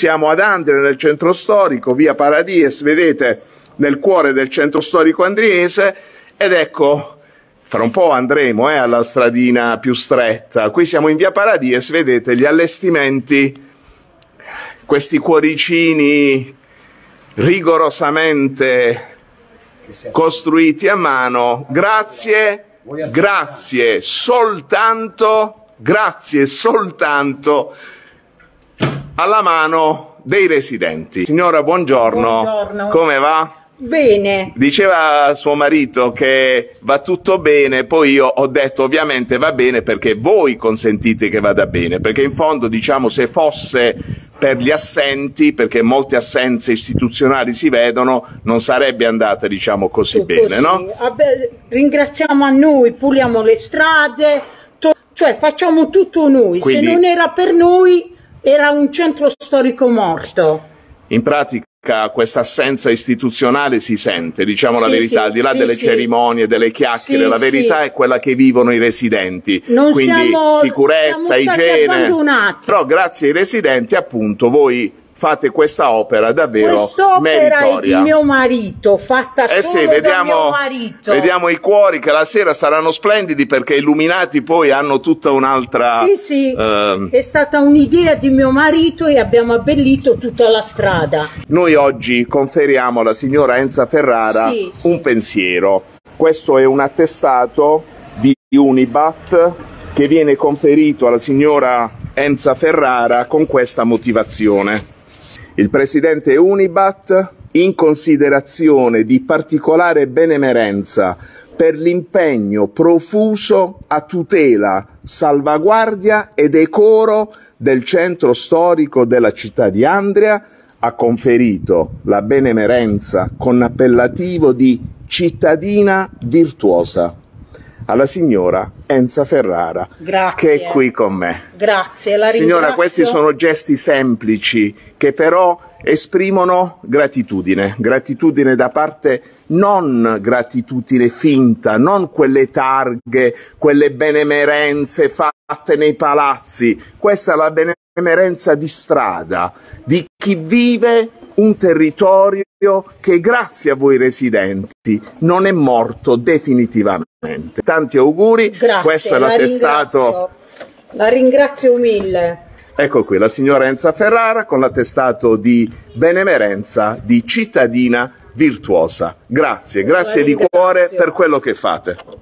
Siamo ad Andria, nel centro storico, via Paradies, vedete, nel cuore del centro storico andriese, ed ecco, fra un po' andremo eh, alla stradina più stretta. Qui siamo in via Paradies, vedete gli allestimenti, questi cuoricini rigorosamente costruiti a mano. Grazie, grazie soltanto, grazie soltanto alla mano dei residenti. Signora, buongiorno. Buongiorno. Come va? Bene, Diceva suo marito che va tutto bene, poi io ho detto ovviamente va bene perché voi consentite che vada bene, perché in fondo diciamo se fosse per gli assenti, perché molte assenze istituzionali si vedono, non sarebbe andata diciamo così bene, così. no? Vabbè, ringraziamo a noi, puliamo le strade, cioè facciamo tutto noi. Quindi- Se non era per noi, era un centro storico morto. In pratica questa assenza istituzionale si sente, diciamo la Sì, verità, sì, al di là sì, delle cerimonie, delle chiacchiere, la verità è quella che vivono i residenti. Non Quindi siamo- sicurezza, siamo igiene. Però grazie ai residenti appunto voi fate questa opera davvero Quest'opera è di meritoria. mio marito, fatta Eh solo sì, da vediamo, mio marito. vediamo i cuori che la sera saranno splendidi perché illuminati poi hanno tutta un'altra... Sì, sì, ehm, è stata un'idea di mio marito e abbiamo abbellito tutta la strada. Noi oggi conferiamo alla signora Enza Ferrara Sì, sì. un pensiero. Questo è un attestato di Unibat che viene conferito alla signora Enza Ferrara con questa motivazione. Il presidente Unibat, in considerazione di particolare benemerenza per l'impegno profuso a tutela, salvaguardia e decoro del centro storico della città di Andria, ha conferito la benemerenza con appellativo di cittadina virtuosa alla signora Enza Ferrara, Grazie. che è qui con me. Grazie, la Signora, ringrazio. questi sono gesti semplici che però esprimono gratitudine, gratitudine da parte non gratitudine finta, non quelle targhe, quelle benemerenze fatte nei palazzi. Questa è la benemerenza di strada, di chi vive un territorio che grazie a voi residenti non è morto definitivamente. Tanti auguri, Grazie, questo è la l'attestato. ringrazio. La ringrazio mille. Ecco qui la signora Enza Ferrara con l'attestato di benemerenza di cittadina virtuosa. Grazie, grazie di cuore per quello che fate.